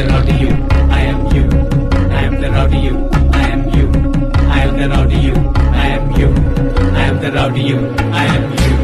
the rowdy you. I am you. I am the rowdy you. I am you. I am the rowdy you. I am you. I am the rowdy you. I am you.